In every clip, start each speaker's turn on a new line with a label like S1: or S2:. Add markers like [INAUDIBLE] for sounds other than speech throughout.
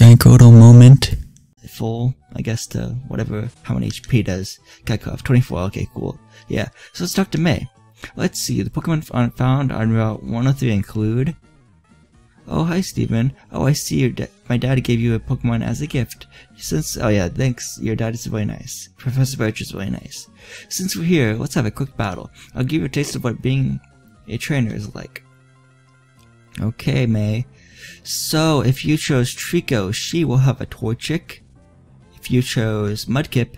S1: GiantGrotle moment.
S2: Full, I guess, to whatever, how many HP does Geico 24, okay, cool. Yeah, so let's talk to May. Let's see, the Pokemon found on Route 103 include... Oh, hi, Steven. Oh, I see your da my dad gave you a Pokemon as a gift. Since, oh yeah, thanks. Your dad is really nice. Professor Birch is really nice. Since we're here, let's have a quick battle. I'll give you a taste of what being a trainer is like. Okay, May. So, if you chose Treecko, she will have a Torchic. If you chose Mudkip,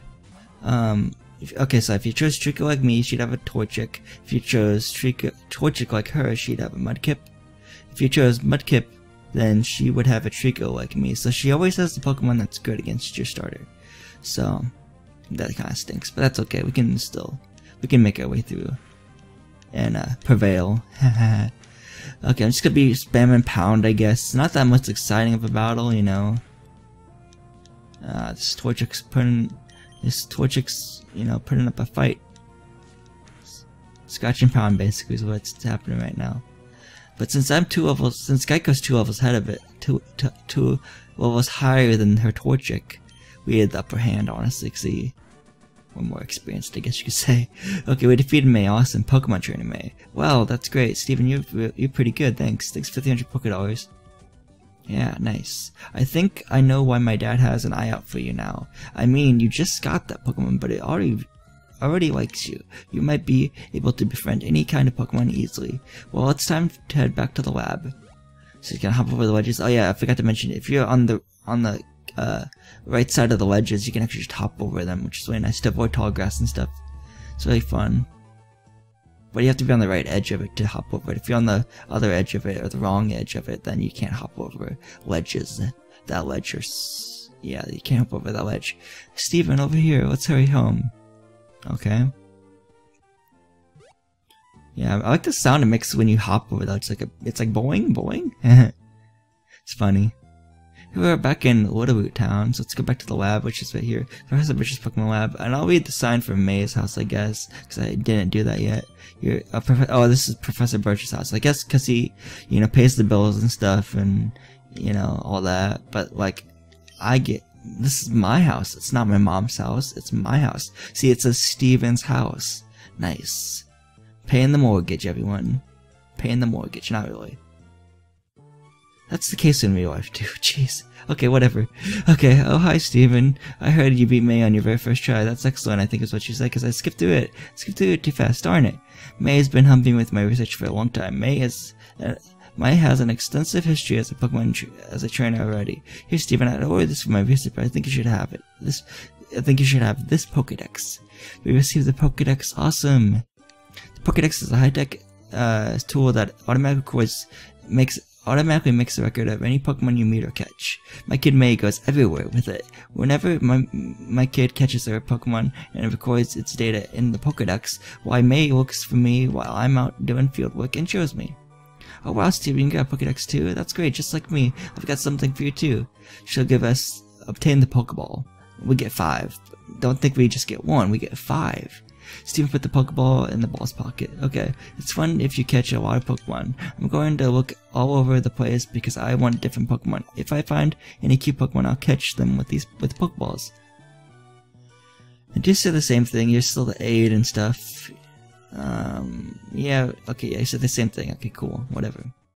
S2: um, okay, so if you chose Treecko like me, she'd have a Torchic. If you chose Treecko, Torchic like her, she'd have a Mudkip. If you chose Mudkip, then she would have a Treecko like me. So she always has the Pokemon that's good against your starter. So, that kind of stinks, but that's okay. We can still, we can make our way through and uh, prevail. [LAUGHS] Okay, I'm just gonna be spamming pound, I guess. Not that much exciting of a battle, you know. Uh, this Torchic's putting, this Torchic's, you know, putting up a fight. Scratch and pound basically is what's happening right now. But since I'm two levels, since Geico's two levels ahead of it, two, two, two levels higher than her Torchic, we had the upper hand, honestly, he or more experienced, I guess you could say. Okay, we defeated May. Awesome. Pokemon Trainer May. Wow, that's great. Steven, you're, you're pretty good. Thanks. Thanks for 300 Poké Dollars. Yeah, nice. I think I know why my dad has an eye out for you now. I mean, you just got that Pokemon, but it already already likes you. You might be able to befriend any kind of Pokemon easily. Well, it's time to head back to the lab. So you can hop over the ledges. Oh yeah, I forgot to mention, if you're on the on the uh, right side of the ledges, you can actually just hop over them, which is really nice to avoid tall grass and stuff. It's really fun. But you have to be on the right edge of it to hop over it. If you're on the other edge of it, or the wrong edge of it, then you can't hop over ledges. That ledge is... Yeah, you can't hop over that ledge. Steven, over here, let's hurry home. Okay. Yeah, I like the sound it makes when you hop over that. It's like a, it's like boing, boing. [LAUGHS] it's funny. We're back in Littleroot Town, so let's go back to the lab, which is right here. Professor Birch's Pokemon Lab, and I'll read the sign from May's house, I guess, because I didn't do that yet. You're, uh, oh, this is Professor Birch's house. I guess because he, you know, pays the bills and stuff, and you know all that. But like, I get this is my house. It's not my mom's house. It's my house. See, it's a Steven's house. Nice. Paying the mortgage, everyone. Paying the mortgage, not really. That's the case in real life too. [LAUGHS] Jeez. Okay, whatever. Okay. Oh, hi, Steven. I heard you beat May on your very first try. That's excellent, I think is what you said, because I skipped through it. Skipped through it too fast, darn it. May has been humping with my research for a long time. May is... Uh, May has an extensive history as a Pokemon as a trainer already. Here, Steven, I ordered this for my research, but I think you should have it. This, I think you should have this Pokedex. We received the Pokedex. Awesome. The Pokedex is a high-tech uh, tool that automatically records, makes automatically makes a record of any Pokemon you meet or catch. My kid May goes everywhere with it. Whenever my my kid catches a Pokemon and records its data in the Pokedex, why May looks for me while I'm out doing field work and shows me. Oh wow, Steve, you got a Pokedex too? That's great, just like me. I've got something for you too. She'll give us obtain the Pokeball. We get five. Don't think we just get one, we get five. Steven put the Pokeball in the ball's pocket. Okay, it's fun if you catch a lot of Pokemon. I'm going to look all over the place because I want different Pokemon. If I find any cute Pokemon, I'll catch them with these with Pokeballs. And just say the same thing. You're still the aid and stuff. Um, yeah, okay, I said the same thing. Okay, cool, whatever.